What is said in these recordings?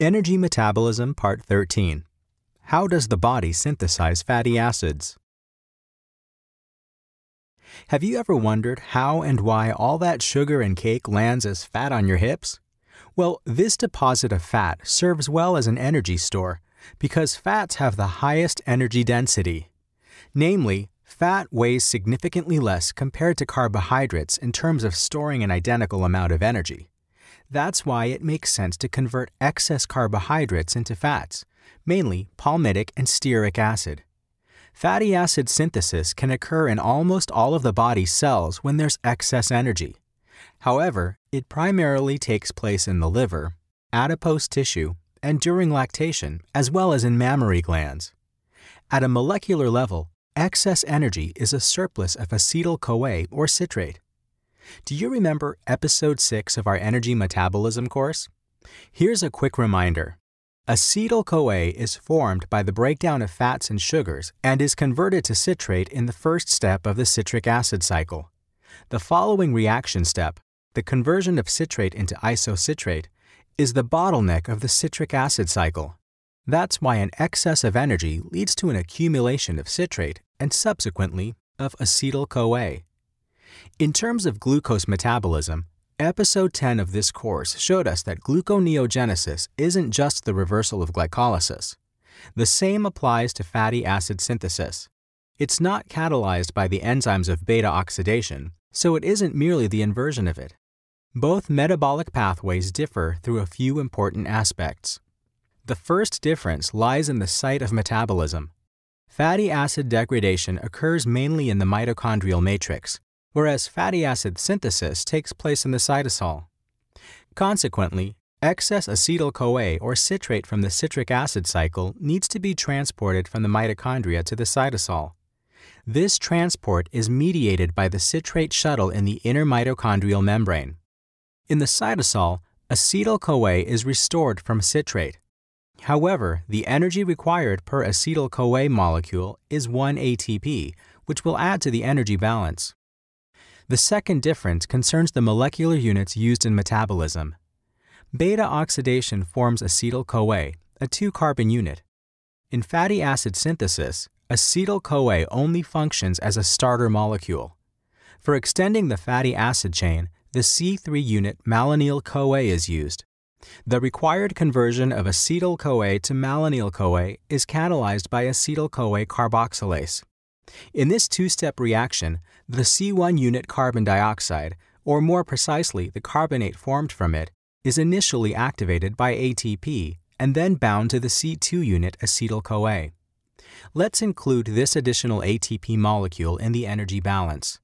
Energy Metabolism Part 13 How does the body synthesize fatty acids? Have you ever wondered how and why all that sugar and cake lands as fat on your hips? Well, this deposit of fat serves well as an energy store because fats have the highest energy density. Namely, fat weighs significantly less compared to carbohydrates in terms of storing an identical amount of energy. That's why it makes sense to convert excess carbohydrates into fats, mainly palmitic and stearic acid. Fatty acid synthesis can occur in almost all of the body's cells when there's excess energy. However, it primarily takes place in the liver, adipose tissue, and during lactation, as well as in mammary glands. At a molecular level, excess energy is a surplus of acetyl-CoA or citrate. Do you remember episode 6 of our energy metabolism course? Here's a quick reminder. Acetyl-CoA is formed by the breakdown of fats and sugars and is converted to citrate in the first step of the citric acid cycle. The following reaction step, the conversion of citrate into isocitrate, is the bottleneck of the citric acid cycle. That's why an excess of energy leads to an accumulation of citrate and subsequently of acetyl-CoA. In terms of glucose metabolism, Episode 10 of this course showed us that gluconeogenesis isn't just the reversal of glycolysis. The same applies to fatty acid synthesis. It's not catalyzed by the enzymes of beta oxidation, so it isn't merely the inversion of it. Both metabolic pathways differ through a few important aspects. The first difference lies in the site of metabolism. Fatty acid degradation occurs mainly in the mitochondrial matrix, whereas fatty acid synthesis takes place in the cytosol. Consequently, excess acetyl-CoA or citrate from the citric acid cycle needs to be transported from the mitochondria to the cytosol. This transport is mediated by the citrate shuttle in the inner mitochondrial membrane. In the cytosol, acetyl-CoA is restored from citrate. However, the energy required per acetyl-CoA molecule is 1 ATP, which will add to the energy balance. The second difference concerns the molecular units used in metabolism. Beta oxidation forms acetyl-CoA, a two-carbon unit. In fatty acid synthesis, acetyl-CoA only functions as a starter molecule. For extending the fatty acid chain, the C3 unit malonyl-CoA is used. The required conversion of acetyl-CoA to malonyl-CoA is catalyzed by acetyl-CoA carboxylase. In this two-step reaction, the C1 unit carbon dioxide, or more precisely the carbonate formed from it, is initially activated by ATP and then bound to the C2 unit acetyl-CoA. Let's include this additional ATP molecule in the energy balance.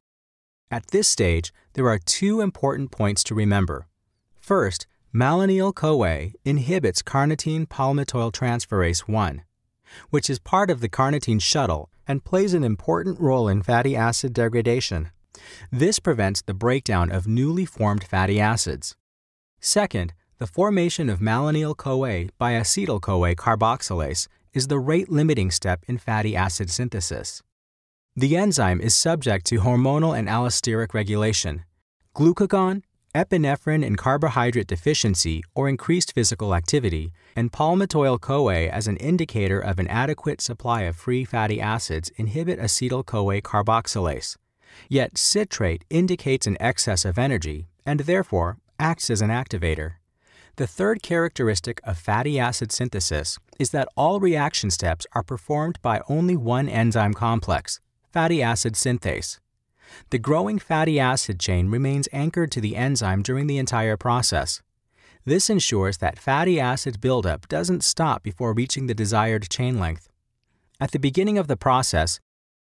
At this stage, there are two important points to remember. First, malonyl-CoA inhibits carnitine palmitoyltransferase 1, which is part of the carnitine shuttle and plays an important role in fatty acid degradation. This prevents the breakdown of newly formed fatty acids. Second, the formation of malonyl-CoA by acetyl-CoA carboxylase is the rate-limiting step in fatty acid synthesis. The enzyme is subject to hormonal and allosteric regulation. Glucagon, epinephrine and carbohydrate deficiency or increased physical activity, and palmitoyl-CoA as an indicator of an adequate supply of free fatty acids inhibit acetyl-CoA carboxylase. Yet citrate indicates an excess of energy and therefore acts as an activator. The third characteristic of fatty acid synthesis is that all reaction steps are performed by only one enzyme complex, fatty acid synthase. The growing fatty acid chain remains anchored to the enzyme during the entire process. This ensures that fatty acid buildup doesn't stop before reaching the desired chain length. At the beginning of the process,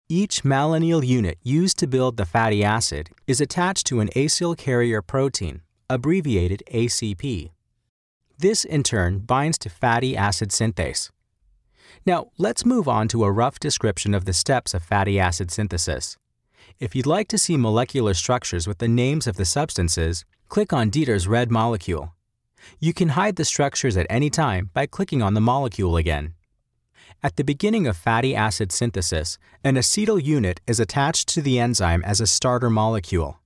each malonyl unit used to build the fatty acid is attached to an acyl carrier protein, abbreviated ACP. This in turn binds to fatty acid synthase. Now, let's move on to a rough description of the steps of fatty acid synthesis. If you'd like to see molecular structures with the names of the substances, click on Dieter's red molecule. You can hide the structures at any time by clicking on the molecule again. At the beginning of fatty acid synthesis, an acetyl unit is attached to the enzyme as a starter molecule.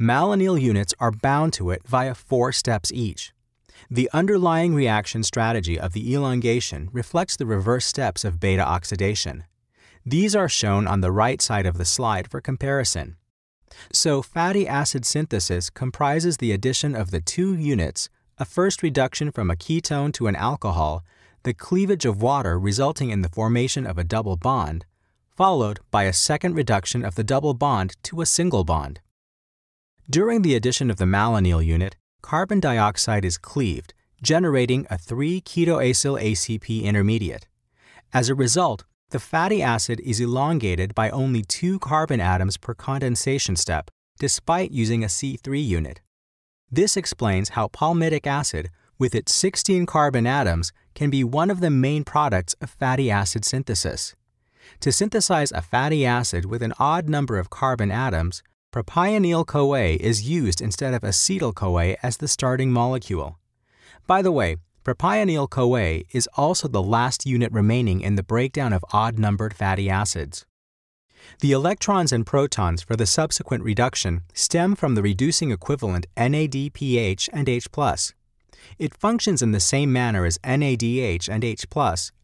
Malonyl units are bound to it via four steps each. The underlying reaction strategy of the elongation reflects the reverse steps of beta oxidation. These are shown on the right side of the slide for comparison. So fatty acid synthesis comprises the addition of the two units, a first reduction from a ketone to an alcohol, the cleavage of water resulting in the formation of a double bond, followed by a second reduction of the double bond to a single bond. During the addition of the malonyl unit, carbon dioxide is cleaved, generating a 3-ketoacyl ACP intermediate. As a result, the fatty acid is elongated by only two carbon atoms per condensation step, despite using a C3 unit. This explains how palmitic acid, with its 16 carbon atoms, can be one of the main products of fatty acid synthesis. To synthesize a fatty acid with an odd number of carbon atoms, propionyl-CoA is used instead of acetyl-CoA as the starting molecule. By the way, propionyl-CoA is also the last unit remaining in the breakdown of odd-numbered fatty acids. The electrons and protons for the subsequent reduction stem from the reducing equivalent NADPH and H+. It functions in the same manner as NADH and H+,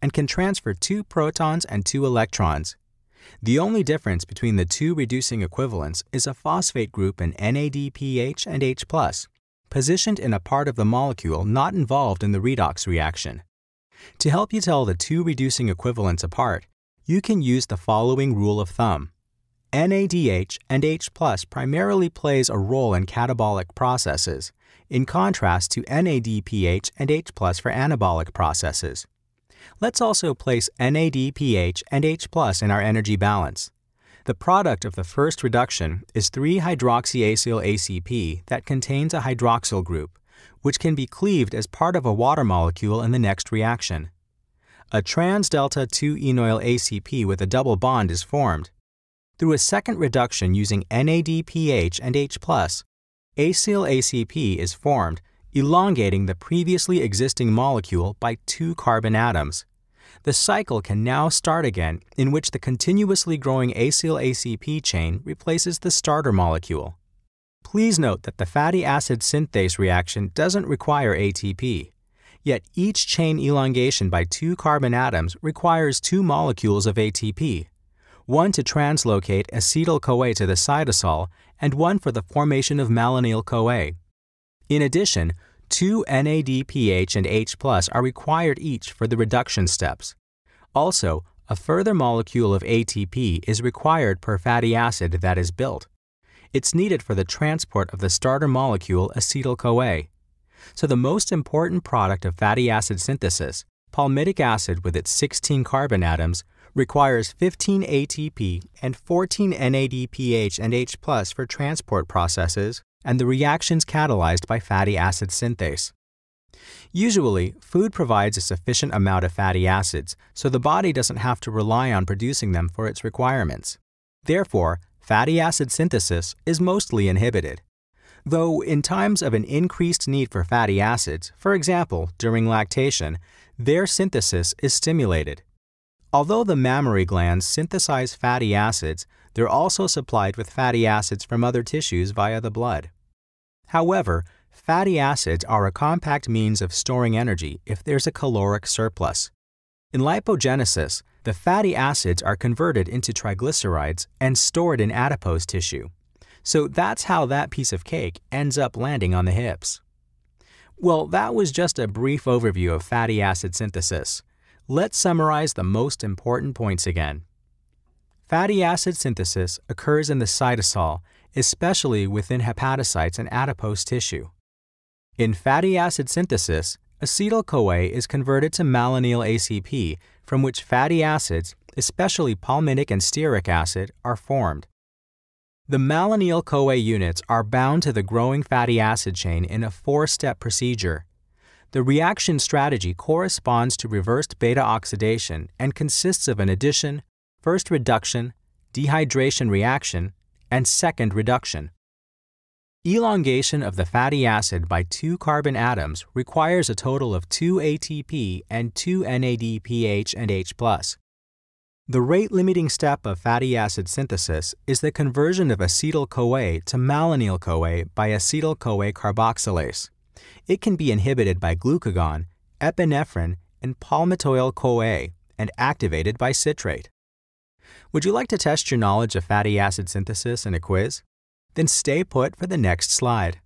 and can transfer two protons and two electrons. The only difference between the two reducing equivalents is a phosphate group in NADPH and H+, positioned in a part of the molecule not involved in the redox reaction. To help you tell the two reducing equivalents apart, you can use the following rule of thumb. NADH and H primarily plays a role in catabolic processes, in contrast to NADPH and H for anabolic processes. Let's also place NADPH and H in our energy balance. The product of the first reduction is 3-hydroxyacyl ACP that contains a hydroxyl group, which can be cleaved as part of a water molecule in the next reaction. A trans-delta 2-enoyl ACP with a double bond is formed. Through a second reduction using NADPH and H+, acyl ACP is formed, elongating the previously existing molecule by two carbon atoms. The cycle can now start again in which the continuously growing acyl ACP chain replaces the starter molecule. Please note that the fatty acid synthase reaction doesn't require ATP. Yet each chain elongation by two carbon atoms requires two molecules of ATP, one to translocate acetyl-CoA to the cytosol and one for the formation of malonyl-CoA. In addition, two NADPH and H are required each for the reduction steps. Also, a further molecule of ATP is required per fatty acid that is built. It's needed for the transport of the starter molecule acetyl-CoA. So the most important product of fatty acid synthesis, palmitic acid with its 16 carbon atoms, requires 15 ATP and 14 NADPH and H for transport processes and the reactions catalyzed by fatty acid synthase. Usually, food provides a sufficient amount of fatty acids, so the body doesn't have to rely on producing them for its requirements. Therefore, fatty acid synthesis is mostly inhibited. Though in times of an increased need for fatty acids, for example, during lactation, their synthesis is stimulated. Although the mammary glands synthesize fatty acids, they're also supplied with fatty acids from other tissues via the blood. However, fatty acids are a compact means of storing energy if there's a caloric surplus. In lipogenesis, the fatty acids are converted into triglycerides and stored in adipose tissue. So that's how that piece of cake ends up landing on the hips. Well, that was just a brief overview of fatty acid synthesis. Let's summarize the most important points again. Fatty acid synthesis occurs in the cytosol, especially within hepatocytes and adipose tissue. In fatty acid synthesis, acetyl-CoA is converted to malonyl ACP, from which fatty acids, especially palmitic and stearic acid, are formed. The malonyl-CoA units are bound to the growing fatty acid chain in a four-step procedure. The reaction strategy corresponds to reversed beta oxidation and consists of an addition, first reduction, dehydration reaction, and second reduction. Elongation of the fatty acid by two carbon atoms requires a total of 2 ATP and 2 NADPH and H+. The rate-limiting step of fatty acid synthesis is the conversion of acetyl-CoA to malonyl-CoA by acetyl-CoA carboxylase. it can be inhibited by glucagon, epinephrine, and palmitoyl-CoA and activated by citrate. Would you like to test your knowledge of fatty acid synthesis in a quiz? Then stay put for the next slide.